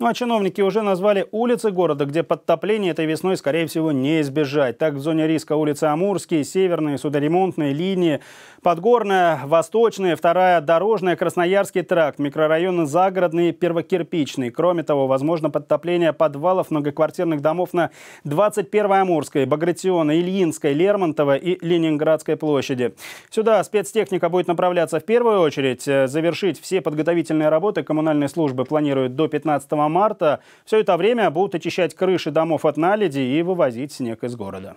Ну а чиновники уже назвали улицы города, где подтопление этой весной, скорее всего, не избежать. Так, в зоне риска улицы Амурские, северные, судоремонтные линии, Подгорная, Восточная, вторая Дорожная, Красноярский тракт, микрорайоны Загородный, Первокирпичный. Кроме того, возможно подтопление подвалов многоквартирных домов на 21-й Амурской, Багратиона, Ильинской, Лермонтова и Ленинградской площади. Сюда спецтехника будет направляться в первую очередь. Завершить все подготовительные работы коммунальные службы планируют до 15 марта. Все это время будут очищать крыши домов от наледи и вывозить снег из города.